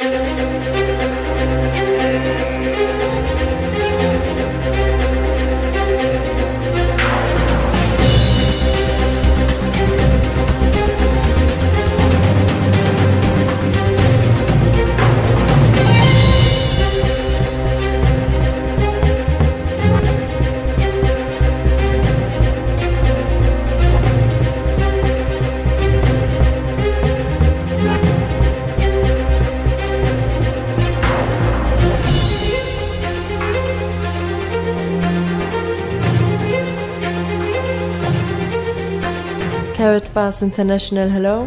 Hey. Karatbars International, hello.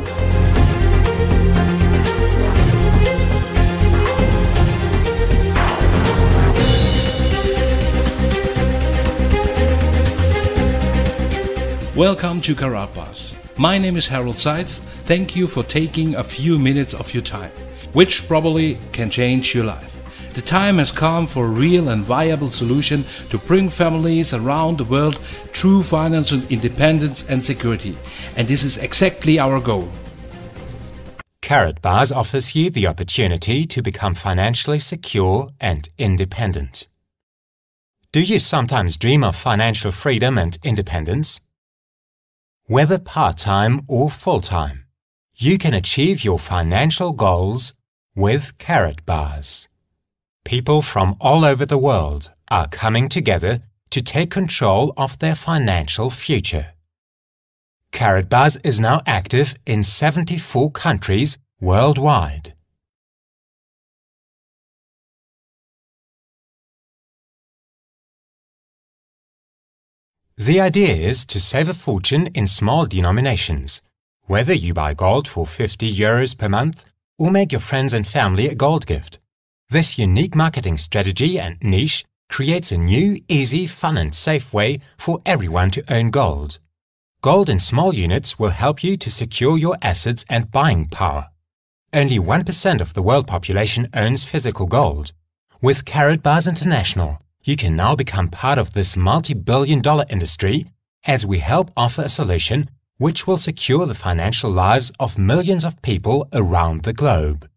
Welcome to Karatbars. My name is Harald Seiz. Thank you for taking a few minutes of your time, which probably can change your life. The time has come for a real and viable solution to bring families around the world true financial independence and security. And this is exactly our goal. Karatbars offers you the opportunity to become financially secure and independent. Do you sometimes dream of financial freedom and independence? Whether part-time or full-time, you can achieve your financial goals with Karatbars. People from all over the world are coming together to take control of their financial future. Karatbars is now active in 74 countries worldwide. The idea is to save a fortune in small denominations, whether you buy gold for 50 euros per month or make your friends and family a gold gift. This unique marketing strategy and niche creates a new, easy, fun and safe way for everyone to own gold. Gold in small units will help you to secure your assets and buying power. Only 1% of the world population owns physical gold. With Karatbars International, you can now become part of this multi-billion dollar industry as we help offer a solution which will secure the financial lives of millions of people around the globe.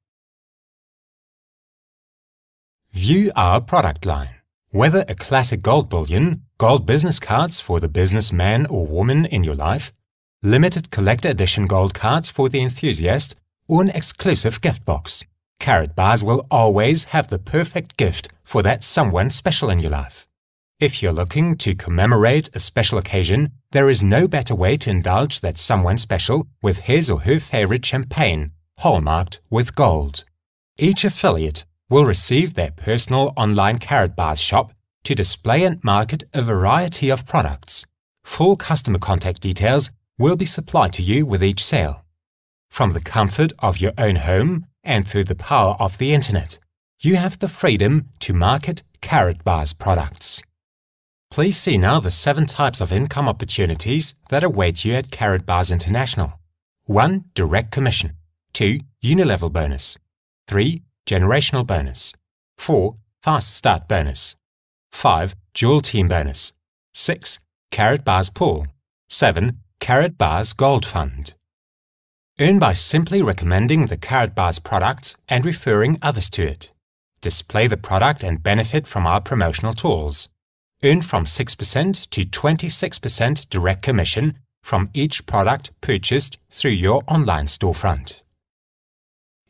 View our product line. Whether a classic gold bullion, gold business cards for the businessman or woman in your life, limited collector edition gold cards for the enthusiast, or an exclusive gift box, Carrot Karatbars will always have the perfect gift for that someone special in your life. If you're looking to commemorate a special occasion, there is no better way to indulge that someone special with his or her favorite champagne, hallmarked with gold. Each affiliate will receive their personal online Karatbars shop to display and market a variety of products. Full customer contact details will be supplied to you with each sale. From the comfort of your own home and through the power of the internet, you have the freedom to market Karatbars products. Please see now the seven types of income opportunities that await you at Karatbars International. 1. Direct commission. 2. Unilevel bonus. 3 generational bonus. 4. Fast start bonus. 5. Dual team bonus. 6. Karatbars pool. 7. Karatbars gold fund. Earn by simply recommending the Karatbars products and referring others to it. Display the product and benefit from our promotional tools. Earn from 6% to 26% direct commission from each product purchased through your online storefront.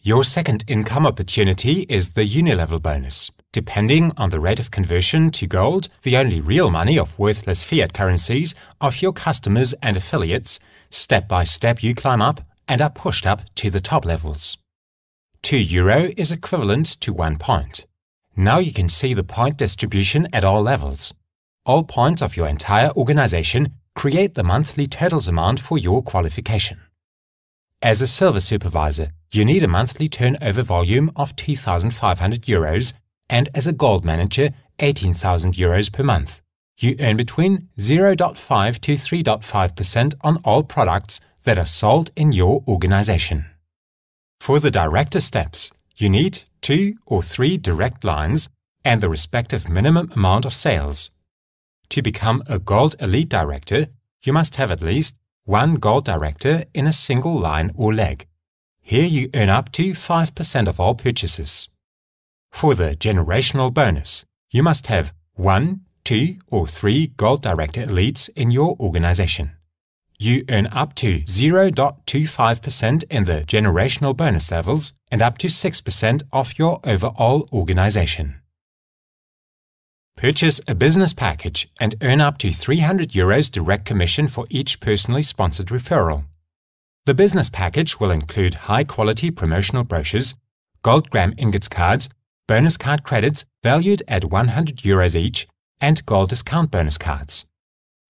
Your second income opportunity is the Unilevel bonus. Depending on the rate of conversion to gold, the only real money of worthless fiat currencies of your customers and affiliates, step by step you climb up and are pushed up to the top levels. 2 euro is equivalent to 1 point. Now you can see the point distribution at all levels. All points of your entire organization create the monthly totals amount for your qualification. As a silver supervisor, you need a monthly turnover volume of 2,500 euros and as a gold manager, 18,000 euros per month. You earn between 0.5 to 3.5% on all products that are sold in your organization. For the director steps, you need two or three direct lines and the respective minimum amount of sales. To become a Gold Elite Director, you must have at least one gold director in a single line or leg. Here you earn up to 5% of all purchases. For the generational bonus, you must have one, two, or three Gold Director elites in your organization. You earn up to 0.25% in the generational bonus levels and up to 6% of your overall organization. Purchase a business package and earn up to 300 euros direct commission for each personally sponsored referral. The business package will include high-quality promotional brochures, gold gram ingots cards, bonus card credits valued at 100 euros each, and gold discount bonus cards.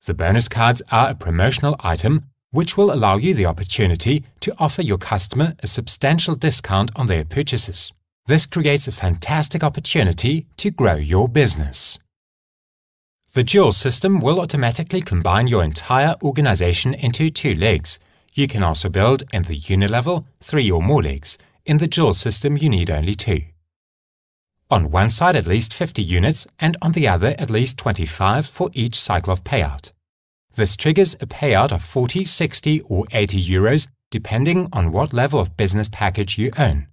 The bonus cards are a promotional item which will allow you the opportunity to offer your customer a substantial discount on their purchases. This creates a fantastic opportunity to grow your business. The dual system will automatically combine your entire organization into two legs. You can also build in the unilevel three or more legs. In the dual system, you need only two. On one side at least 50 units and on the other at least 25 for each cycle of payout. This triggers a payout of 40, 60 or 80 euros depending on what level of business package you own.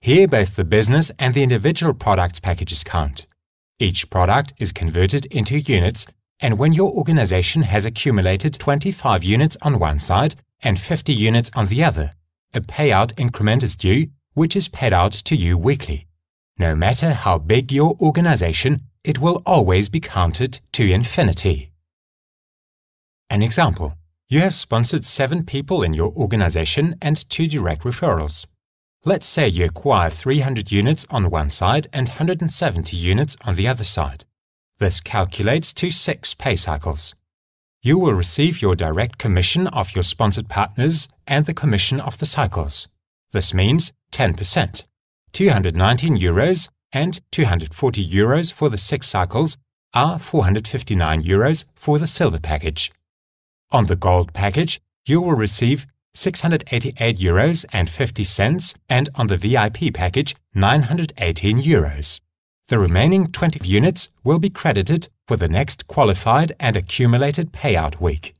Here both the business and the individual products packages count. Each product is converted into units and when your organization has accumulated 25 units on one side and 50 units on the other, a payout increment is due which is paid out to you weekly. No matter how big your organization, it will always be counted to infinity. An example. You have sponsored seven people in your organization and two direct referrals. Let's say you acquire 300 units on one side and 170 units on the other side. This calculates to six pay cycles. You will receive your direct commission of your sponsored partners and the commission of the cycles. This means 10%, 219 euros and 240 euros for the six cycles are 459 euros for the silver package. On the gold package, you will receive 688 euros and 50 cents and on the VIP package 918 euros. The remaining 20 units will be credited for the next qualified and accumulated payout week.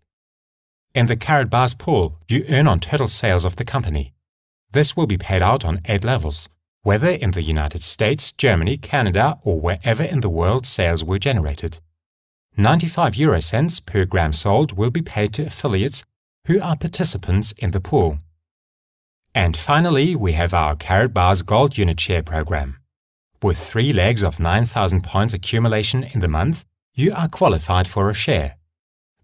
In the Karatbars pool, you earn on total sales of the company. This will be paid out on eight levels, whether in the United States, Germany, Canada, or wherever in the world sales were generated. 95 euro cents per gram sold will be paid to affiliates who are participants in the pool. And finally, we have our Karatbars Gold Unit Share Program. With three legs of 9,000 points accumulation in the month, you are qualified for a share.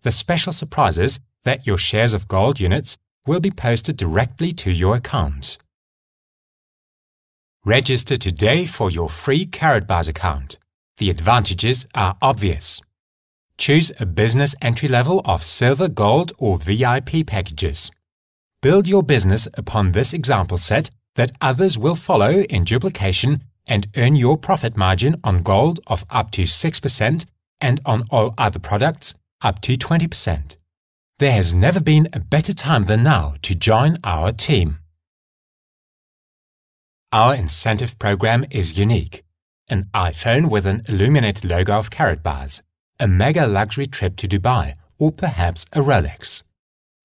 The special surprise is that your shares of gold units will be posted directly to your account. Register today for your free Karatbars account. The advantages are obvious. Choose a business entry level of silver, gold, or VIP packages. Build your business upon this example set that others will follow in duplication and earn your profit margin on gold of up to 6% and on all other products up to 20%. There has never been a better time than now to join our team. Our incentive program is unique. An iPhone with an illuminated logo of Karatbars, a mega luxury trip to Dubai, or perhaps a Rolex.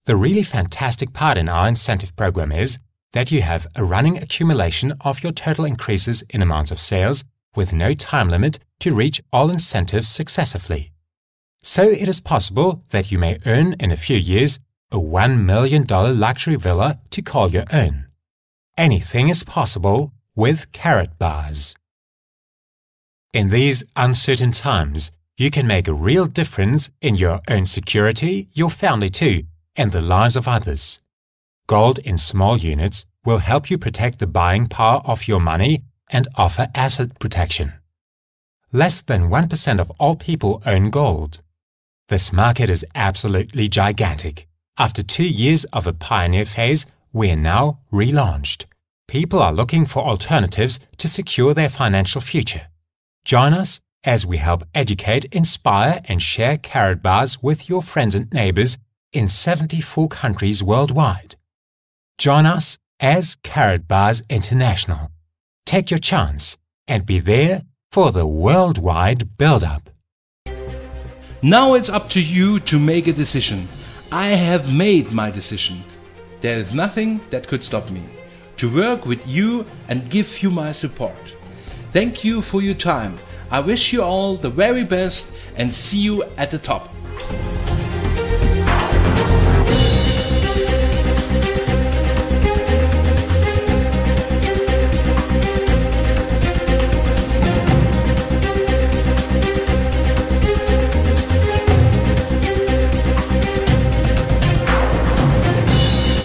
The really fantastic part in our incentive program is that you have a running accumulation of your total increases in amounts of sales with no time limit to reach all incentives successively. So it is possible that you may earn in a few years a $1 million luxury villa to call your own. Anything is possible with Karatbars. In these uncertain times, you can make a real difference in your own security, your family too, and the lives of others. Gold in small units will help you protect the buying power of your money and offer asset protection. Less than 1% of all people own gold. This market is absolutely gigantic. After two years of a pioneer phase, we are now relaunched. People are looking for alternatives to secure their financial future. Join us as we help educate, inspire, and share Karatbars with your friends and neighbors in 74 countries worldwide. Join us as Karatbars International. Take your chance and be there for the worldwide build-up. Now it's up to you to make a decision. I have made my decision. There is nothing that could stop me. to work with you and give you my support. Thank you for your time. I wish you all the very best and see you at the top.